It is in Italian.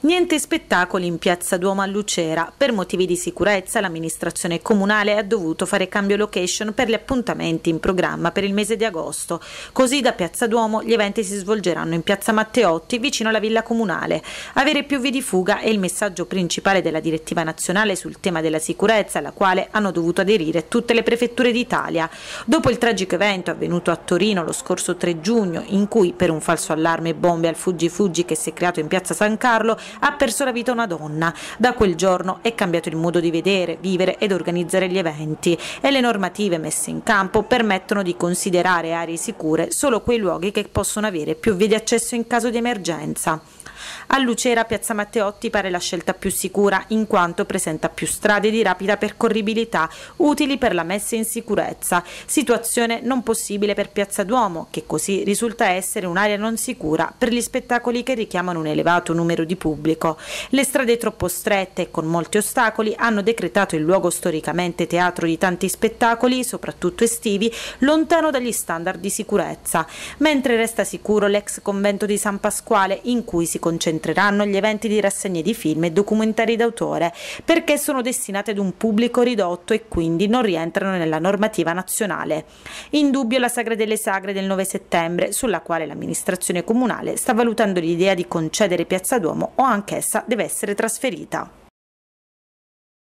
Niente spettacoli in piazza Duomo a Lucera. Per motivi di sicurezza l'amministrazione comunale ha dovuto fare cambio location per gli appuntamenti in programma per il mese di agosto. Così da piazza Duomo gli eventi si svolgeranno in piazza Matteotti vicino alla villa comunale. Avere più vie di fuga è il messaggio principale della direttiva nazionale sul tema della sicurezza alla quale hanno dovuto aderire tutte le prefetture d'Italia. Dopo il tragico evento avvenuto a Torino lo scorso 3 giugno in cui per un falso allarme bombe al Fuggi Fuggi che si è creato in piazza San Carlo ha perso la vita una donna. Da quel giorno è cambiato il modo di vedere, vivere ed organizzare gli eventi e le normative messe in campo permettono di considerare aree sicure solo quei luoghi che possono avere più vie di accesso in caso di emergenza. A Lucera Piazza Matteotti pare la scelta più sicura in quanto presenta più strade di rapida percorribilità utili per la messa in sicurezza, situazione non possibile per Piazza Duomo che così risulta essere un'area non sicura per gli spettacoli che richiamano un elevato numero di pubblico. Le strade troppo strette e con molti ostacoli hanno decretato il luogo storicamente teatro di tanti spettacoli, soprattutto estivi, lontano dagli standard di sicurezza, mentre resta sicuro l'ex convento di San Pasquale in cui si concentreranno gli eventi di rassegne di film e documentari d'autore, perché sono destinate ad un pubblico ridotto e quindi non rientrano nella normativa nazionale. In dubbio la Sagra delle Sagre del 9 settembre, sulla quale l'amministrazione comunale sta valutando l'idea di concedere Piazza Duomo o anch'essa deve essere trasferita.